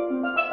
Música